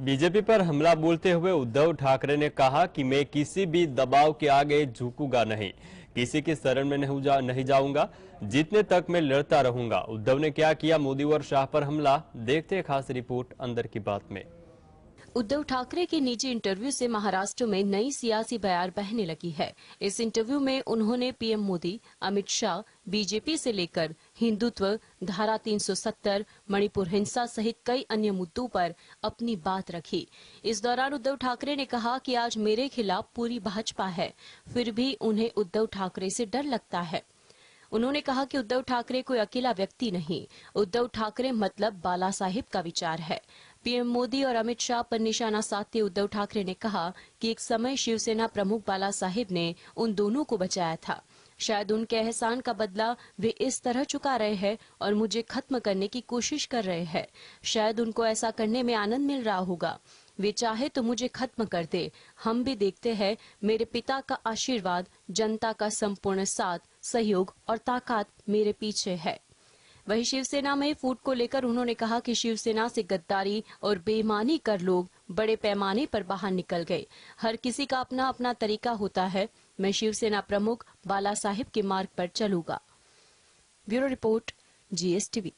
BJP पर हमला बोलते हुए उद्धव ठाकरे ने कहा कि मैं किसी भी दबाव के आगे झुकूँगा नहीं। किसी के शरण में नहीं, जा, नहीं जाऊँगा। जितने तक मैं लड़ता रहूँगा। उद्धव ने क्या किया? मोदी और शाह पर हमला? देखते खास रिपोर्ट अंदर की बात में। उद्धव ठाकरे के निजी इंटरव्यू से महाराष्ट्र में नई सियासी बयार बहने लगी है। इस इंटरव्यू में उन्होंने पीएम मोदी, अमित शाह, बीजेपी से लेकर हिंदुत्व, धारा 370 मणिपुर हिंसा सहित कई अन्य मुद्दों पर अपनी बात रखी। इस दौरान उद्धव ठाकरे ने कहा कि आज मेरे खिलाफ पूरी भाजपा है, फिर भी उन्हें उद्धव ठाकरे से डर लगता है। उन्होंने कहा कि उद्धव ठाकरे कोई अकेला व्यक्ति नहीं। उद्धव ठाकरे मतलब बाला साहिब का विचार है। पीएम मोदी और अमित शाह पर निशाना साधते उद्धव ठाकरे ने कहा कि एक समय शिवसेना प्रमुख बाला साहिब ने उन दोनों को बचाया था। शायद उनके एहसान का बदला वे इस तरह चुका रहे हैं और मुझे खत्म करने की कोशिश कर रहे हैं। शायद उनको ऐसा करने में आनंद मिल रहा होगा। वे चाहे तो मुझे खत्म कर दे। हम भी देखते हैं मेरे पिता का आशीर्वाद, जनता का संपूर्ण साथ, सहयोग और ताकत मेरे पीछे है। वहीं शिवसेना में फूट को लेकर उन्होंने कहा कि शिवसेना से गद्दारी और बेईमानी कर लोग बड़े पैमाने पर बाहर निकल गए। हर किसी का अपना अपना तरीका होता है। मैं शिवसेना प्रमुख बाला साहिब के मार्ग पर चलूँगा। Bureau report, GSTV.